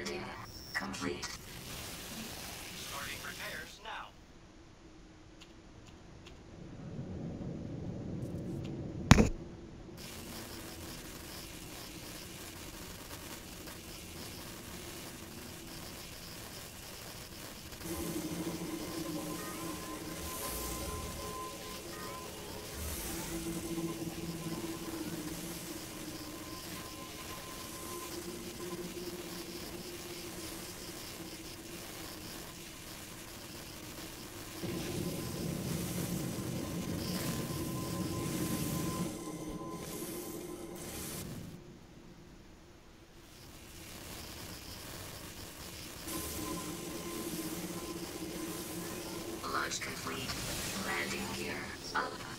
Landing complete. Launch complete. Landing gear up.